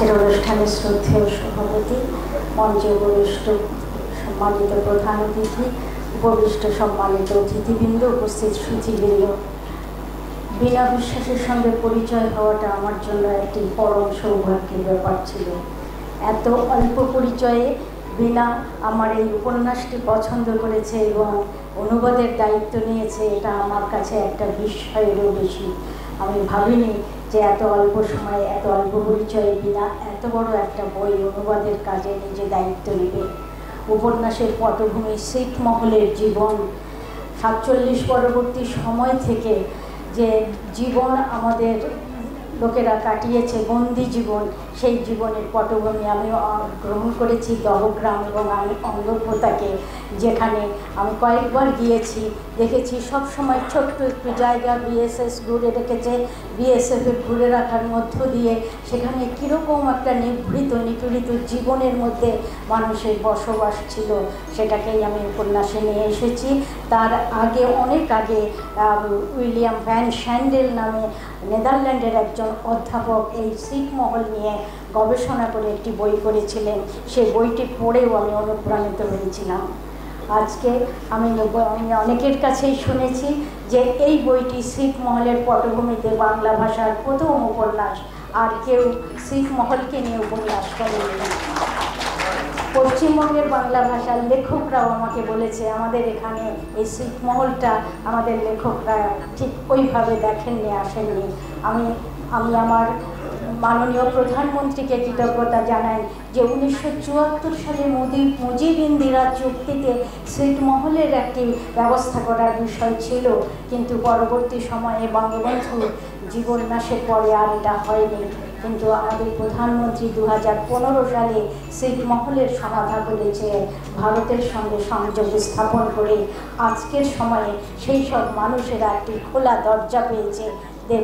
আজকের অনুষ্ঠানের শ্রদ্ধেয় সভাপতি, মঞ্চে সম্মানিত প্রধান অতিথি, উপবিষ্ট সম্মানিত অতিথিবৃন্দ, উপস্থিত সুচিবৃন্দ বিনা বিশ্বাসের সঙ্গে পরিচয় হওয়াটা আমার জন্য একটি পরম সৌভাগ্যের ব্যাপার ছিল। এত অল্প পরিচয়ে বিনা আমার এই উপন্যাসটি পছন্দ করেছে এবং অনুবাদের দায়িত্ব নিয়েছে, এটা আমার কাছে একটা বিস্ময়েরও বেশি আমি ভাবিনি যে এত অল্প সময়ে, এত অল্প পরিচয়ে বিনা এত বড় একটা বই অনুবাদের কাজে নিজে দায়িত্ব নেবে। উপন্যাসের পটভূমি শীতমহলের জীবন। সাতচল্লিশ পরবর্তী সময় থেকে যে জীবন আমাদের লোকেরা কাটিয়েছে, বন্দি জীবন সেই জীবনের পটভূমি আমি গ্রহণ করেছি দহগ্রাম এবং আমি অঙ্গপ্রতাকে যেখানে আমি কয়েকবার গিয়েছি, দেখেছি সব সময় ছোট্ট একটু জায়গা বিএসএস ঘুরে রেখেছে বিএসএফের ঘুরে রাখার মধ্য দিয়ে সেখানে কীরকম একটা নিভৃত, নিপীড়িত জীবনের মধ্যে মানুষের বসবাস ছিল, সেটাকেই আমি উপন্যাসে নিয়ে এসেছি। তার আগে, অনেক আগে উইলিয়াম ভ্যান স্যান্ডেল নামে নেদারল্যান্ডের একজন অধ্যাপক এই ছিটমহল নিয়ে গবেষণা করে একটি বই করেছিলেন। সেই বইটি পড়েও আমি অনুপ্রাণিত হয়েছিলাম। আজকে আমি আমি অনেকের কাছেই শুনেছি যে এই বইটি শিখ মহলের পটভূমিতে বাংলা ভাষার প্রথম উপন্যাস, আর কেউ শিখ মহলকে নিয়ে উপন্যাস করেনি পশ্চিমবঙ্গের বাংলা ভাষার লেখকরাও আমাকে বলেছে, আমাদের এখানে এই শিখ মহলটা আমাদের লেখকরা ঠিক ওইভাবে দেখেননি, আসেননি। আমি আমি আমার মাননীয় প্রধানমন্ত্রীকে কৃতজ্ঞতা জানাই যে উনিশশো চুয়াত্তর সালে মোদি মুজিব ইন্দিরা চুক্তিতে ছিটমহলের একটি ব্যবস্থা করার বিষয় ছিল। কিন্তু পরবর্তী সময়ে বঙ্গবন্ধু জীবন নাশের পরে আর এটা হয়নি। কিন্তু আমাদের প্রধানমন্ত্রী দু হাজার পনেরো সালে ছিটমহলের সমাধা করেছে ভারতের সঙ্গে সংযোগ স্থাপন করে আজকের সময়ে সেই সব মানুষেরা একটি খোলা দরজা পেয়েছে। যে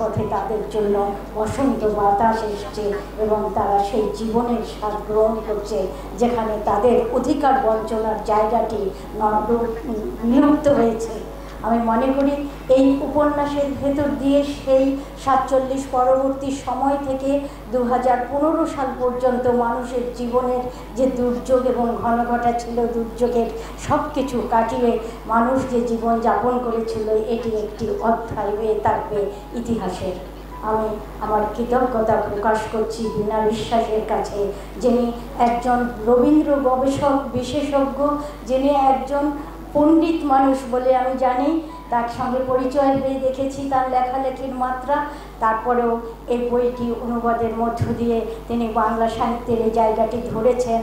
পথে তাদের জন্য বসন্ত বাতাস এসছে এবং তারা সেই জীবনের স্বাদ গ্রহণ করছে, যেখানে তাদের অধিকার বঞ্চনার জায়গাটি বিলুপ্ত হয়েছে। আমি মনে করি এই উপন্যাসের ভেতর দিয়ে সেই সাতচল্লিশ পরবর্তী সময় থেকে দু হাজার পনেরো সাল পর্যন্ত মানুষের জীবনের যে দুর্যোগ এবং ঘনঘটা ছিল দুর্যোগের সব কিছু কাটিয়ে মানুষ যে জীবন যাপন করেছিল, এটি একটি অধ্যায় হয়ে থাকবে ইতিহাসের। আমি আমার কৃতজ্ঞতা প্রকাশ করছি বিনা বিশ্বাসের কাছে, যিনি একজন রবীন্দ্র গবেষক, বিশেষজ্ঞ, যিনি একজন পণ্ডিত মানুষ বলে আমি জানি। তার সঙ্গে পরিচয় হয়ে দেখেছি তার লেখালেখির মাত্রা। তারপরেও এই বইটি অনুবাদের মধ্য দিয়ে তিনি বাংলা সাহিত্যের এই জায়গাটি ধরেছেন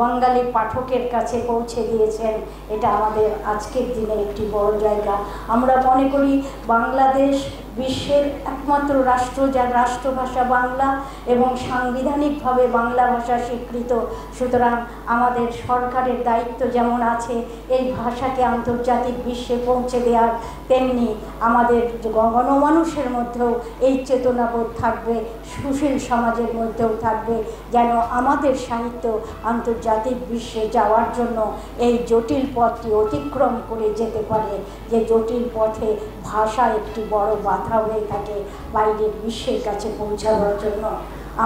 বাঙালি পাঠকের কাছে পৌঁছে দিয়েছেন। এটা আমাদের আজকের দিনে একটি বড় জায়গা। আমরা মনে করি বাংলাদেশ বিশ্বের একমাত্র রাষ্ট্র যার রাষ্ট্রভাষা বাংলা এবং সাংবিধানিকভাবে বাংলা ভাষা স্বীকৃত। সুতরাং আমাদের সরকারের দায়িত্ব যেমন আছে, এই ভাষাকে আন্তর্জাতিক বিশ্বে পৌঁছে দেওয়ার, তেমনি আমাদের গণমানুষের মধ্যেও এই চেতনাবোধ থাকবে, সুশীল সমাজের মধ্যেও থাকবে, যেন আমাদের সাহিত্য আন্তর্জাতিক বিশ্বে যাওয়ার জন্য এই জটিল পথটি অতিক্রম করে যেতে পারে, যে জটিল পথে ভাষা একটি বড় বাধা। হয়ে থাকে বাইরের বিশ্বের কাছে পৌঁছানোর জন্য।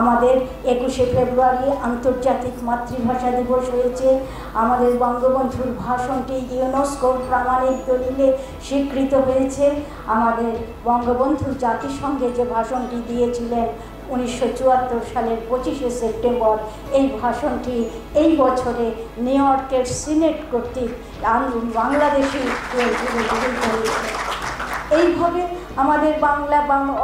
আমাদের একুশে ফেব্রুয়ারি আন্তর্জাতিক মাতৃভাষা দিবস হয়েছে। আমাদের বঙ্গবন্ধুর ভাষণটি ইউনেস্কোর প্রামাণিক দলিলে স্বীকৃত হয়েছে। আমাদের বঙ্গবন্ধু জাতিসংঘে যে ভাষণটি দিয়েছিলেন উনিশশো চুয়াত্তর সালের পঁচিশে সেপ্টেম্বর, এই ভাষণটি এই বছরে নিউ ইয়র্কের সিনেট কর্তৃক বাংলাদেশি এইভাবে আমাদের বাংলা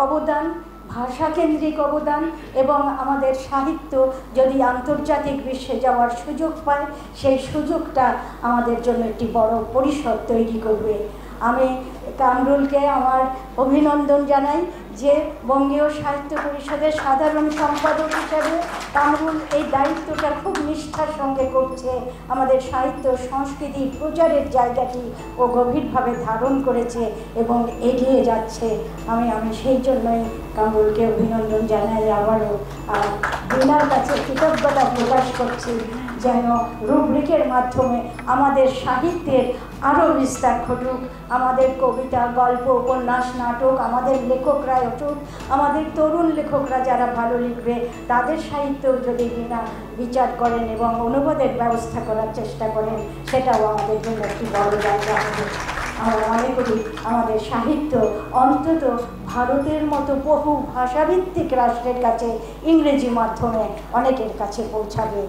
অবদান ভাষাকেন্দ্রিক অবদান এবং আমাদের সাহিত্য যদি আন্তর্জাতিক বিশ্বে যাওয়ার সুযোগ পায়, সেই সুযোগটা আমাদের জন্য একটি বড় পরিসর তৈরি করবে। আমি কামরুলকে আমার অভিনন্দন জানাই যে বঙ্গীয় সাহিত্য পরিষদের সাধারণ সম্পাদক হিসাবে কামরুল এই দায়িত্বটা খুব নিষ্ঠার সঙ্গে করছে। আমাদের সাহিত্য, সংস্কৃতি, প্রচারের জায়গাটি ও গভীরভাবে ধারণ করেছে এবং এগিয়ে যাচ্ছে। আমি আমি সেই জন্যই কামরুলকে অভিনন্দন জানাই আবারও। আর বিনার কাছে কৃতজ্ঞতা প্রকাশ করছি যেন রুব্রিকের মাধ্যমে আমাদের সাহিত্যের আরও বিস্তার ঘটুক, আমাদের কবিতা, গল্প, উপন্যাস, নাটক, আমাদের লেখকরা অটুট। আমাদের তরুণ লেখকরা যারা ভালো লিখবে, তাদের সাহিত্যও যদি বিনা বিচার করেন এবং অনুবাদের ব্যবস্থা করার চেষ্টা করেন, সেটাও আমাদের জন্য একটি বড় জায়গা হবে আমরা মনে করি আমাদের সাহিত্য অন্তত ভারতের মতো বহু ভাষাভিত্তিক রাষ্ট্রের কাছে ইংরেজি মাধ্যমে অনেকের কাছে পৌঁছাবে।